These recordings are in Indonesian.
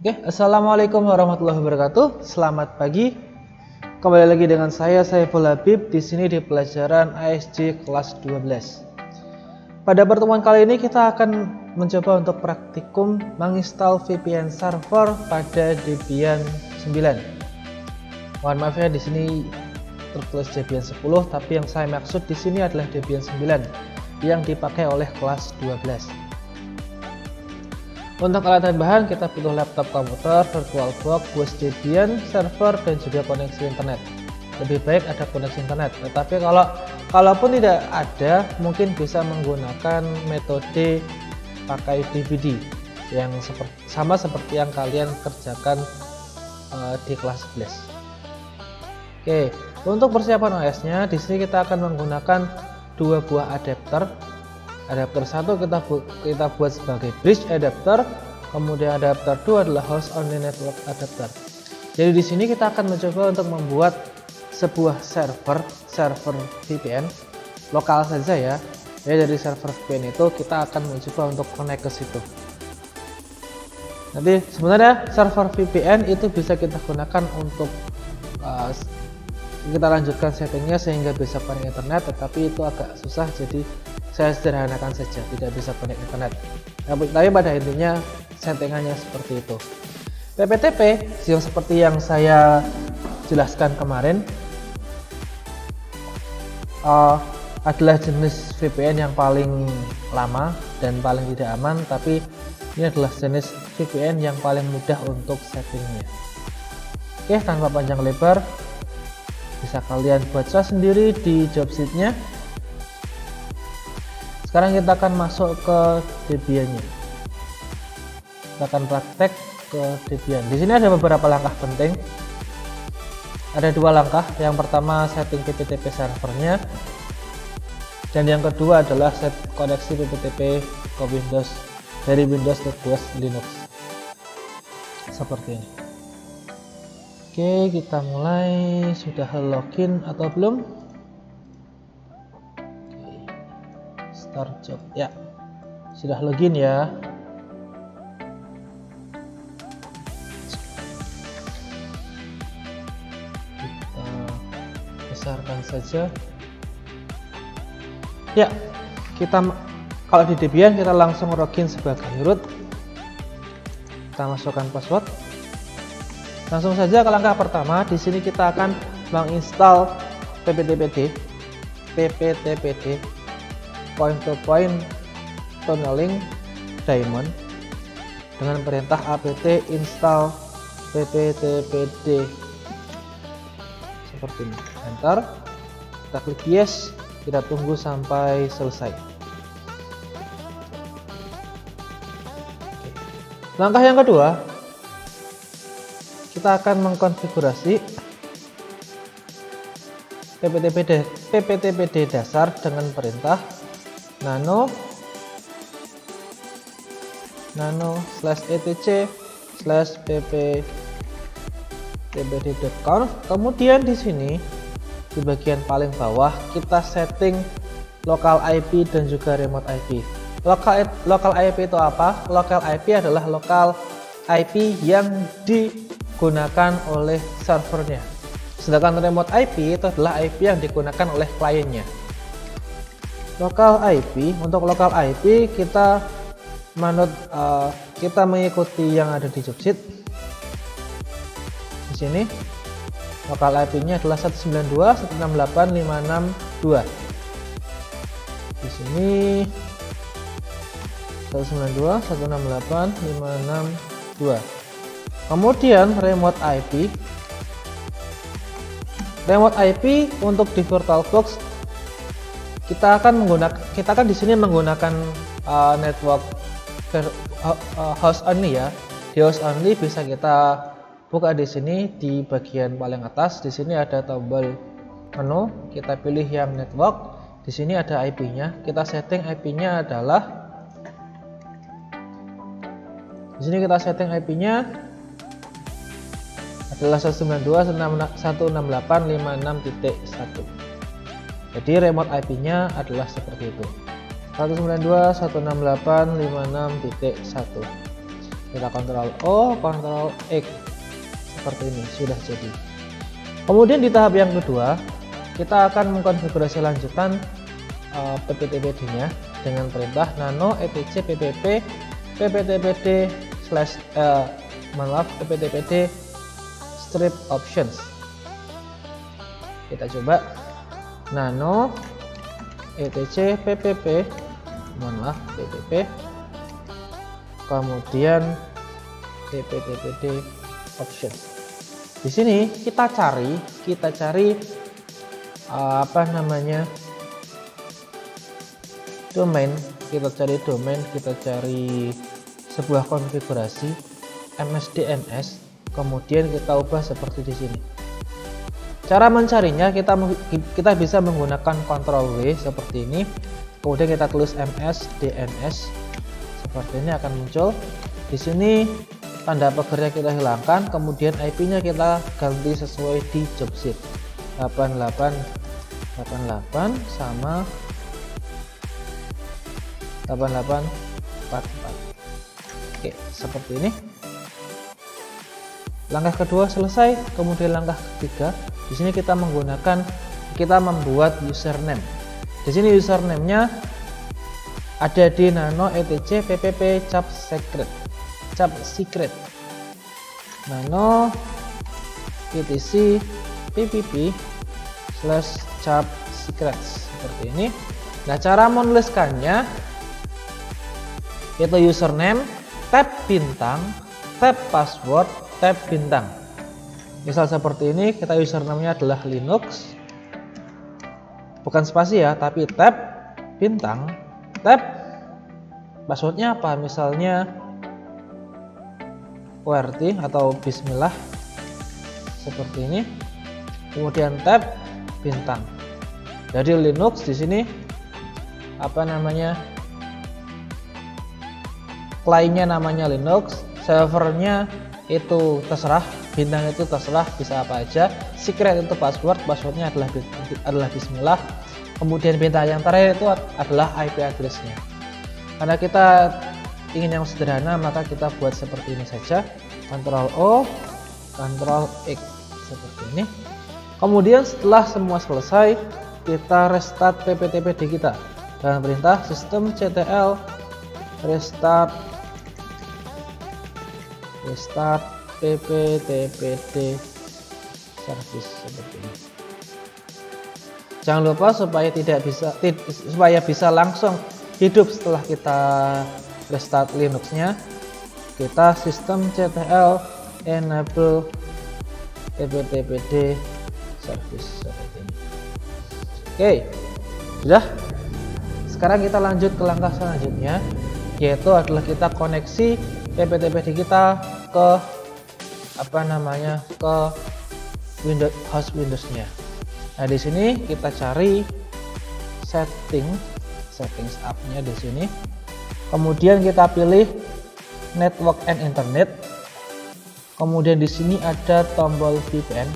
Oke, Assalamualaikum warahmatullahi wabarakatuh. Selamat pagi. Kembali lagi dengan saya Saiful Habib di sini di pelajaran ASJ kelas 12. Pada pertemuan kali ini kita akan mencoba untuk praktikum menginstal VPN server pada Debian 9. Mohon maaf ya di sini tertulis Debian 10, tapi yang saya maksud di sini adalah Debian 9 yang dipakai oleh kelas 12. Untuk alat tambahan kita butuh laptop komputer, VirtualBox, bus Debian, server, dan juga koneksi internet. Lebih baik ada koneksi internet. Tetapi kalau kalaupun tidak ada, mungkin bisa menggunakan metode pakai DVD yang seperti, sama seperti yang kalian kerjakan uh, di kelas 11. Oke, untuk persiapan OS-nya di sini kita akan menggunakan dua buah adapter adapter satu kita bu kita buat sebagai bridge adapter kemudian adapter 2 adalah host only network adapter. Jadi di sini kita akan mencoba untuk membuat sebuah server server VPN lokal saja ya. Ya dari server VPN itu kita akan mencoba untuk connect ke situ. Nanti sebenarnya server VPN itu bisa kita gunakan untuk uh, kita lanjutkan settingnya sehingga bisa connect internet tetapi itu agak susah. Jadi saya sederhanakan saja tidak bisa connect internet. Tapi, pada intinya settingannya seperti itu. PPTP yang seperti yang saya jelaskan kemarin uh, adalah jenis VPN yang paling lama dan paling tidak aman tapi ini adalah jenis VPN yang paling mudah untuk settingnya. Oke tanpa panjang lebar bisa kalian baca sendiri di job sheetnya sekarang kita akan masuk ke Debian nya kita akan praktek ke Debian. Di sini ada beberapa langkah penting. Ada dua langkah. Yang pertama setting PPTP servernya. Dan yang kedua adalah set koneksi PPTP ke Windows dari Windows ke Linux. Seperti ini. Oke kita mulai. Sudah login atau belum start job. Ya. Sudah login ya. Kita besarkan saja. Ya kita kalau di Debian kita langsung login sebagai root. Kita masukkan password. Langsung saja ke langkah pertama. Di sini kita akan menginstal pptpd pptpd point to point tunneling diamond dengan perintah apt install pptpd seperti ini. Enter. Kita klik yes. Kita tunggu sampai selesai. Langkah yang kedua kita akan mengkonfigurasi pptpd pptpd dasar dengan perintah nano nano slash etc slash pp tbd.conf kemudian di sini di bagian paling bawah kita setting local IP dan juga remote IP local local IP itu apa? Local IP adalah local IP yang digunakan oleh servernya. Sedangkan remote IP itu adalah IP yang digunakan oleh kliennya lokal IP untuk lokal IP kita manut uh, kita mengikuti yang ada di jobsit di sini lokal IP nya adalah 192.168.562 di sini 192.168.562 kemudian remote IP remote IP untuk di VirtualBox kita akan menggunakan kita kan di sini menggunakan uh, network uh, host only ya. Di host only bisa kita buka di sini di bagian paling atas. Di sini ada tombol menu. Kita pilih yang network. Di sini ada IP-nya kita setting IP-nya adalah di sini kita setting IP-nya adalah 192.168.56.1 jadi remote IP nya adalah seperti itu. 192.168.56.1 kita kontrol O kontrol X. Seperti ini sudah jadi. Kemudian di tahap yang kedua kita akan mengkonfigurasi lanjutan uh, eh, pptpd nya dengan perintah nano etc ppp pptpd slash uh, maaf pptpd strip options. Kita coba nano etc ppp mohon maaf ppp kemudian pptpd options di sini kita cari kita cari uh, apa namanya domain. Kita cari domain kita cari sebuah konfigurasi msdns kemudian kita ubah seperti di sini cara mencarinya kita kita bisa menggunakan Ctrl W seperti ini. Kemudian kita tulis ms dns seperti ini akan muncul. Di sini tanda pagarnya kita hilangkan kemudian IP-nya kita ganti sesuai di job sheet. 88 88 sama 8844 oke seperti ini. Langkah kedua selesai kemudian langkah ketiga di sini kita menggunakan kita membuat username. Di sini username-nya ada di nano etc ppp cap secret cap secret. Nano etc ppp slash cap secrets seperti ini. Nah cara menuliskannya itu username tab bintang tab password tab bintang misal seperti ini kita username-nya adalah linux. Bukan spasi ya tapi tab bintang tab passwordnya apa? Misalnya QWERTY atau bismillah seperti ini. Kemudian tab bintang. Jadi Linux di sini apa namanya kliennya namanya Linux servernya itu terserah bintang itu terserah bisa apa aja. Secret itu password passwordnya adalah adalah bismillah. Kemudian bintang yang terakhir itu adalah IP addressnya. Karena kita ingin yang sederhana maka kita buat seperti ini saja. Ctrl O Ctrl X seperti ini. Kemudian setelah semua selesai kita restart pptpd kita. Dengan perintah sistem ctl restart restart pptpd service seperti ini. Jangan lupa supaya tidak bisa supaya bisa langsung hidup setelah kita restart Linuxnya. Kita sistem ctl enable pptpd service seperti ini. Oke sudah? Sekarang kita lanjut ke langkah selanjutnya yaitu adalah kita koneksi pptpd kita ke apa namanya ke Windows host Windowsnya. Nah di sini kita cari setting settings up-nya di sini. Kemudian kita pilih network and internet. Kemudian di sini ada tombol VPN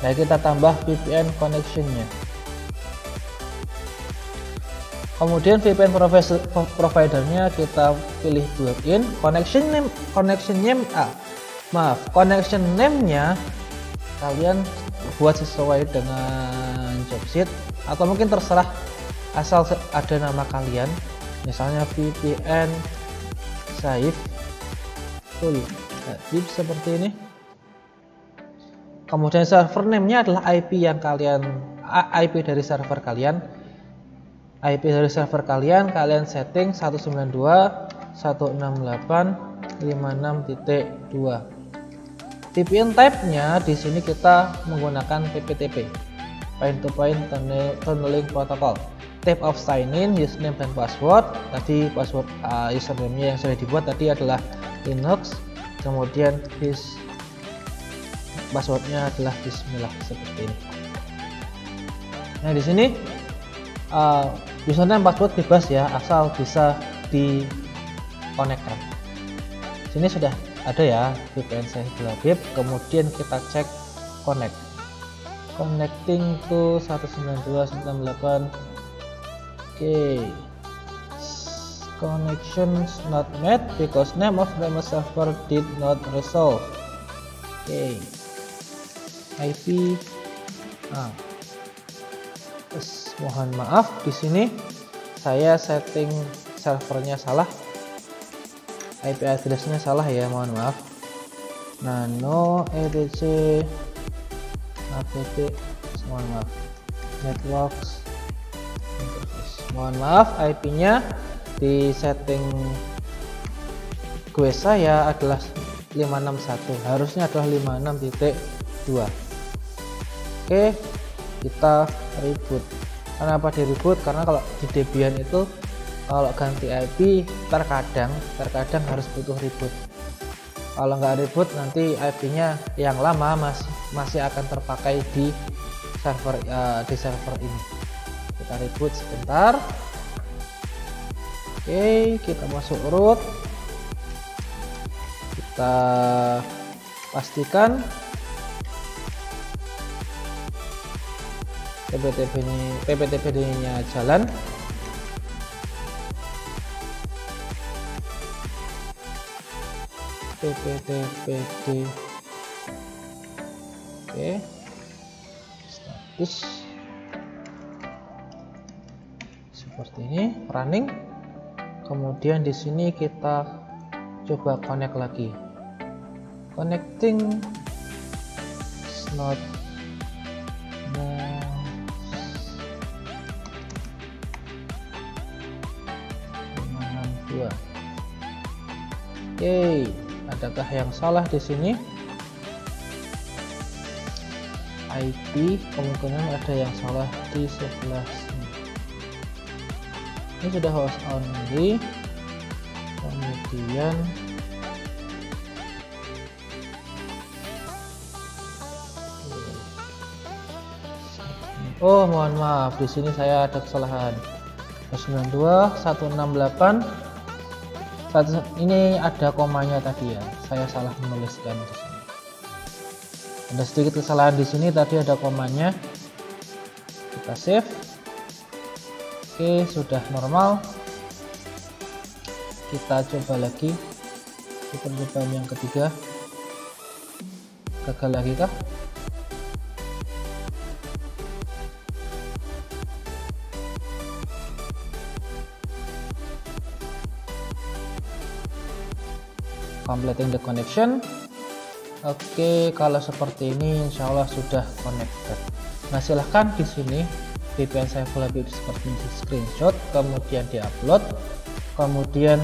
nah kita tambah VPN connectionnya kemudian VPN providernya kita pilih built-in connection name connection name ah, maaf connection name nya kalian buat sesuai dengan job sheet atau mungkin terserah asal ada nama kalian. Misalnya VPN Saif. Full. Habib seperti ini. Kemudian server name-nya adalah IP yang kalian IP dari server kalian IP dari server kalian kalian setting 192.168.56.2 VPN type-nya di sini kita menggunakan PPTP point to point tunneling protocol type of sign in username dan password. Tadi password uh, username-nya yang sudah dibuat tadi adalah Linux kemudian his passwordnya adalah Bismillah seperti ini. Nah di sini uh, username password bebas ya asal bisa dikonekkan sini sudah ada ya VPN saya bib kemudian kita cek connect. Connecting to 192.168 Oke. connections not met because name of remote server did not resolve. Oke. Okay. IP ah Terus, mohon maaf di sini saya setting servernya salah. IP addressnya salah ya mohon maaf. Nano etc apt mohon maaf. Networks. Mohon maaf IP nya di setting gue saya adalah 561 harusnya adalah 56.2 oke kita reboot kenapa di reboot karena kalau di Debian itu kalau ganti IP terkadang terkadang harus butuh reboot kalau nggak reboot nanti IP nya yang lama masih masih akan terpakai di server uh, di server ini. Kita reboot sebentar. Oke kita masuk root. Kita pastikan PPTP ini PPTPD nya jalan. PPTPD oke. Status. Seperti ini running. Kemudian di sini kita coba connect lagi. Connecting not Oke, adakah yang salah di sini? IP kemungkinan ada yang salah di sebelah sini. Ini sudah host only. Kemudian Oh, mohon maaf, di sini saya ada kesalahan. 92 168 satu, ini ada komanya tadi ya. Saya salah menuliskan di sini. Ada sedikit kesalahan di sini tadi ada komanya. Kita save. Oke sudah normal. Kita coba lagi. Kita coba yang ketiga. Gagal lagi kah completing the connection. Oke okay, kalau seperti ini insya Allah sudah connected. Nah silahkan di sini VPN saya lebih seperti di screenshot kemudian di upload kemudian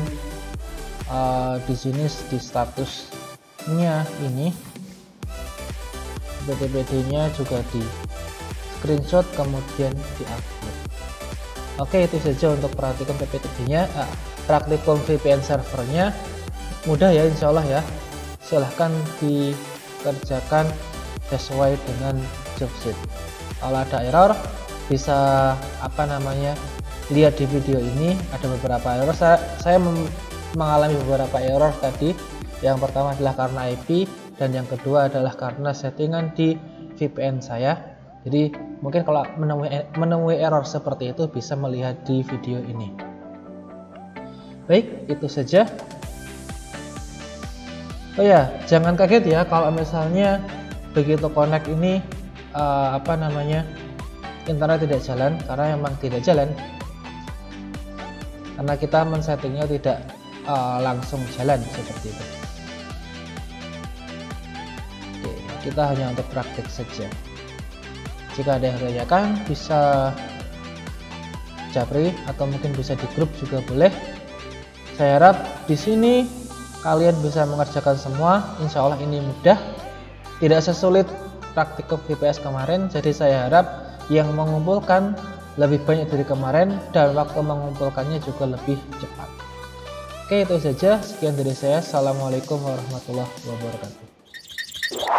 uh, di sini di statusnya ini BTBD nya juga di screenshot kemudian di upload oke itu saja untuk perhatikan PPTB nya uh, praktikum VPN servernya mudah ya insya Allah ya. Silahkan dikerjakan sesuai dengan job sheet kalau ada error bisa apa namanya lihat di video ini ada beberapa error. Saya, saya mengalami beberapa error tadi. Yang pertama adalah karena IP dan yang kedua adalah karena settingan di VPN saya. Jadi mungkin kalau menemui, menemui error seperti itu bisa melihat di video ini. Baik itu saja Oh ya, jangan kaget ya kalau misalnya begitu connect ini uh, apa namanya internet tidak jalan karena memang tidak jalan karena kita men-settingnya tidak uh, langsung jalan seperti itu. Oke, kita hanya untuk praktik saja. Jika ada yang tanyakan bisa japri atau mungkin bisa di grup juga boleh. Saya harap di sini kalian bisa mengerjakan semua. Insya Allah ini mudah. Tidak sesulit praktikum VPS kemarin. Jadi saya harap yang mengumpulkan lebih banyak dari kemarin dan waktu mengumpulkannya juga lebih cepat. Oke itu saja. Sekian dari saya. Assalamualaikum warahmatullahi wabarakatuh